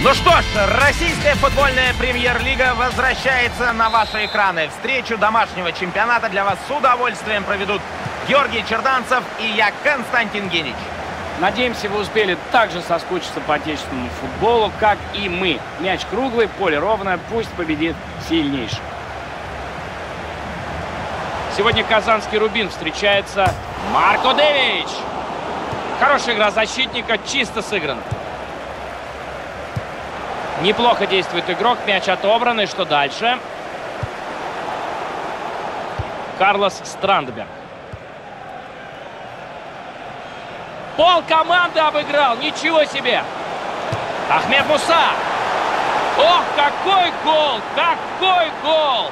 Ну что ж, российская футбольная премьер-лига возвращается на ваши экраны. Встречу домашнего чемпионата для вас с удовольствием проведут Георгий Черданцев и я, Константин Генич. Надеемся, вы успели так же соскучиться по отечественному футболу, как и мы. Мяч круглый, поле ровное, пусть победит сильнейший. Сегодня казанский Рубин встречается Марко Девич. Хорошая игра защитника, чисто сыграна. Неплохо действует игрок. Мяч отобран. Что дальше? Карлос Страндберг. Пол команды обыграл. Ничего себе. Ахмед Муса. Ох, какой гол! Какой гол!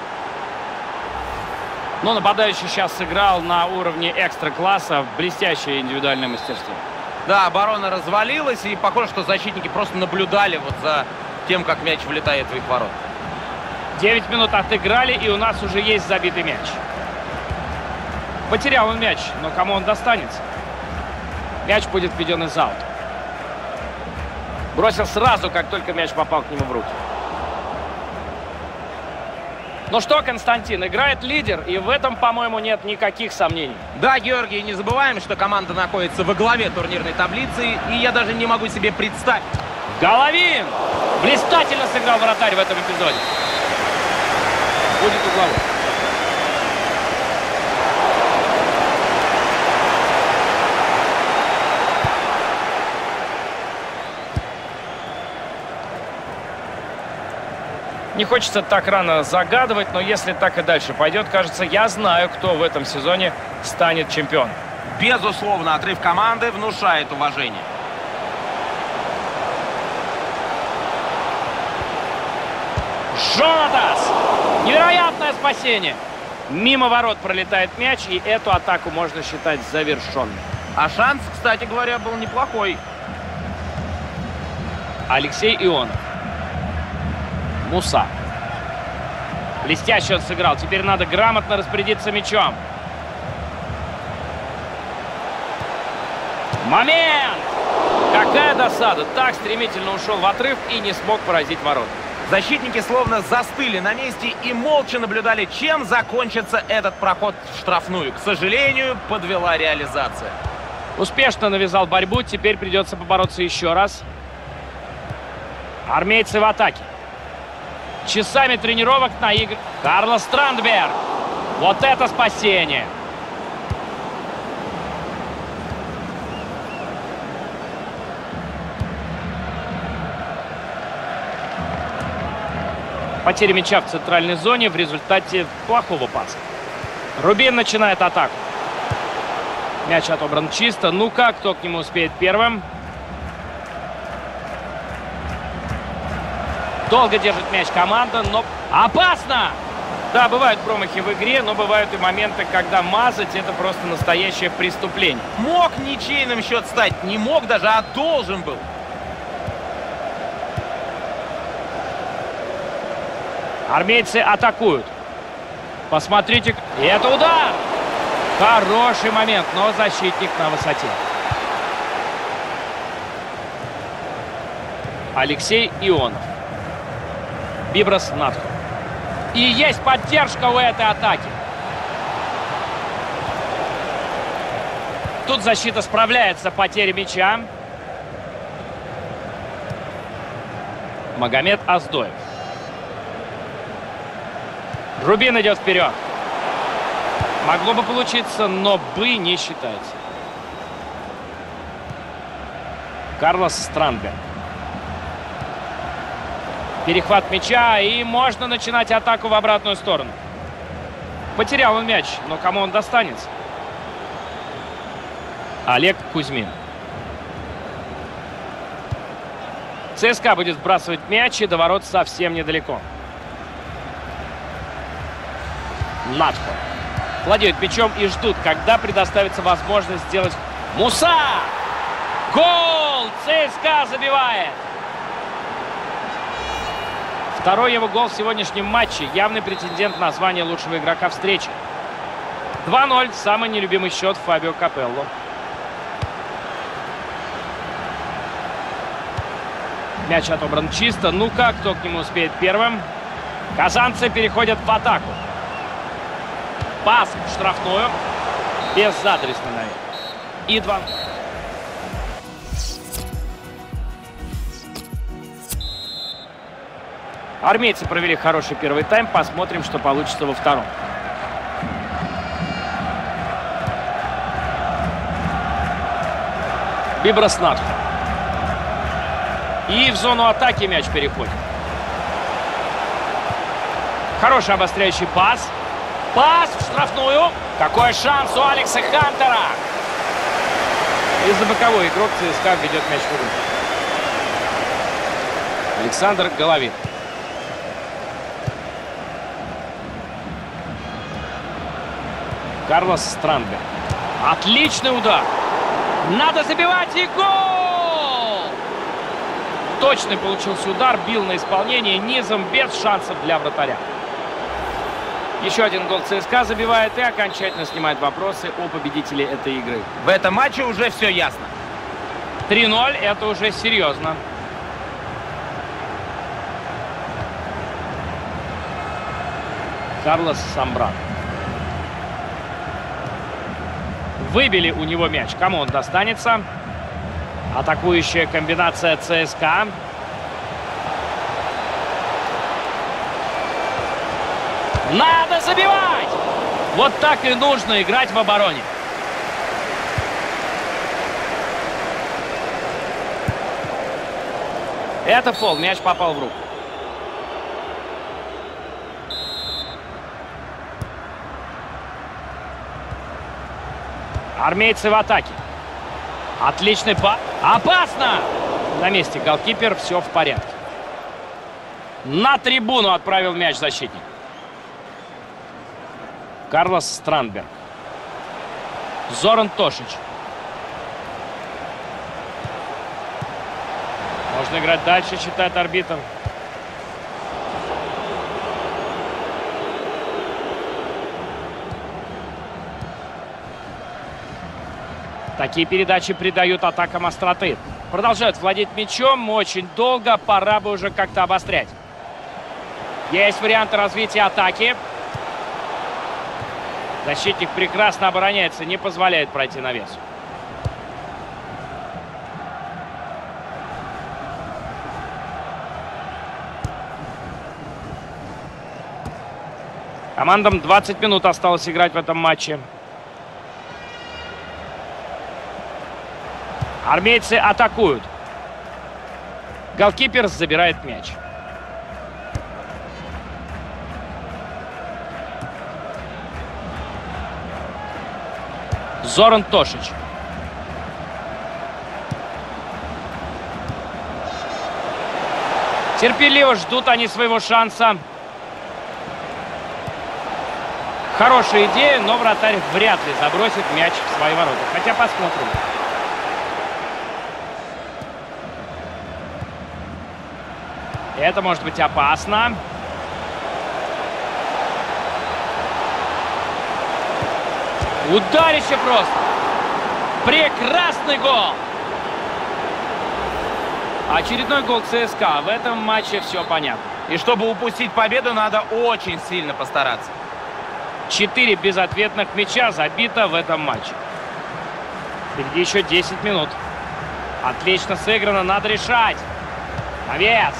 Но нападающий сейчас сыграл на уровне экстра-класса. Блестящее индивидуальное мастерство. Да, оборона развалилась, и похоже, что защитники просто наблюдали вот за тем, как мяч влетает в их ворот. 9 минут отыграли, и у нас уже есть забитый мяч. Потерял он мяч, но кому он достанется? Мяч будет введен из аута. Бросил сразу, как только мяч попал к нему в руки. Ну что, Константин, играет лидер, и в этом, по-моему, нет никаких сомнений. Да, Георгий, не забываем, что команда находится во главе турнирной таблицы, и я даже не могу себе представить. Головин! Блистательно сыграл вратарь в этом эпизоде. Будет угловой. Не хочется так рано загадывать, но если так и дальше пойдет, кажется, я знаю, кто в этом сезоне станет чемпионом. Безусловно, отрыв команды внушает уважение. Джонатас! Невероятное спасение! Мимо ворот пролетает мяч, и эту атаку можно считать завершенной. А шанс, кстати говоря, был неплохой. Алексей Ионов. Муса. Блестяще он сыграл. Теперь надо грамотно распорядиться мячом. Момент! Какая досада! Так стремительно ушел в отрыв и не смог поразить ворот. Защитники словно застыли на месте и молча наблюдали, чем закончится этот проход в штрафную. К сожалению, подвела реализация. Успешно навязал борьбу, теперь придется побороться еще раз. Армейцы в атаке. Часами тренировок на игр. Карлос Страндберг. Вот это спасение! Потеря мяча в центральной зоне в результате плохого паса. Рубин начинает атаку. Мяч отобран чисто. Ну-ка, кто к нему успеет первым? Долго держит мяч команда, но опасно! Да, бывают промахи в игре, но бывают и моменты, когда мазать это просто настоящее преступление. Мог ничейным счет стать, не мог даже, а должен был. Армейцы атакуют. Посмотрите. И это удар! Хороший момент, но защитник на высоте. Алексей Ионов. Биброс Натху. И есть поддержка у этой атаки. Тут защита справляется потерей мяча. Магомед Аздоев. Рубин идет вперед. Могло бы получиться, но бы не считается. Карлос Странберг. Перехват мяча, и можно начинать атаку в обратную сторону. Потерял он мяч, но кому он достанется? Олег Кузьмин. ЦСКА будет сбрасывать мяч, и до ворот совсем недалеко. Натхо. Владеют мячом и ждут, когда предоставится возможность сделать... Муса! Гол! ЦСКА забивает! Второй его гол в сегодняшнем матче. Явный претендент на звание лучшего игрока встречи. 2-0. Самый нелюбимый счет Фабио Капелло. Мяч отобран чисто. Ну-ка, кто к нему успеет первым? Казанцы переходят в атаку. Пас в штрафную. Без задресной, наверное. И два. Армейцы провели хороший первый тайм. Посмотрим, что получится во втором. Биброснат. И в зону атаки мяч переходит. Хороший обостряющий пас. Пас в штрафную. Какой шанс у Алекса Хантера. Из-за боковой игрок ЦСКА ведет мяч в игру. Александр Головин. Карлос Странбер. Отличный удар. Надо забивать и гол! Точный получился удар, бил на исполнение низом, без шансов для вратаря. Еще один гол ЦСКА забивает и окончательно снимает вопросы о победителе этой игры. В этом матче уже все ясно. 3-0 это уже серьезно. Карлос Самбран. Выбили у него мяч. Кому он достанется? Атакующая комбинация ЦСКА. Надо забивать! Вот так и нужно играть в обороне. Это фол. Мяч попал в руку. Армейцы в атаке. Отличный па... Опасно! На месте голкипер. Все в порядке. На трибуну отправил мяч защитник. Карлос Странберг. Зоран Тошич. Можно играть дальше, считает арбитр. Такие передачи придают атакам остроты. Продолжают владеть мячом очень долго. Пора бы уже как-то обострять. Есть варианты развития атаки. Защитник прекрасно обороняется, не позволяет пройти навес. Командам 20 минут осталось играть в этом матче. Армейцы атакуют. Голкипер забирает мяч. Зоран Тошич. Терпеливо ждут они своего шанса. Хорошая идея, но вратарь вряд ли забросит мяч в свои ворота. Хотя посмотрим. Это может быть опасно. Ударище просто. Прекрасный гол. Очередной гол ЦСКА. В этом матче все понятно. И чтобы упустить победу, надо очень сильно постараться. Четыре безответных мяча забито в этом матче. Впереди еще 10 минут. Отлично сыграно, надо решать. Навес.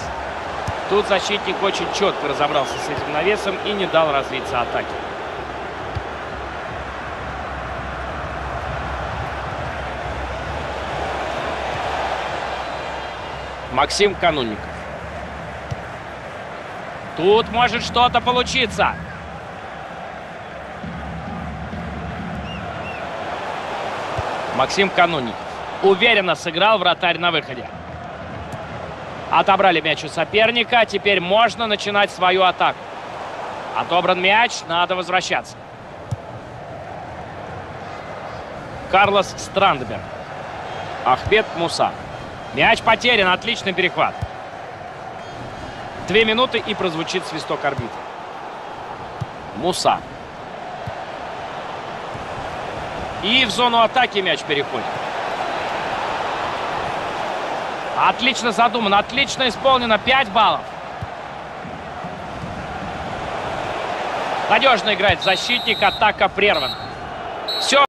Тут защитник очень четко разобрался с этим навесом и не дал развиться атаке. Максим Канунников. Тут может что-то получиться. Максим Канунников. Уверенно сыграл вратарь на выходе. Отобрали мяч у соперника. Теперь можно начинать свою атаку. Отобран мяч. Надо возвращаться. Карлос Страндберг. Ахмед Муса. Мяч потерян. Отличный перехват. Две минуты и прозвучит свисток арбитра. Муса. И в зону атаки мяч переходит. Отлично задумано, отлично исполнено. 5 баллов. Надежно играет защитник, атака прервана. Все.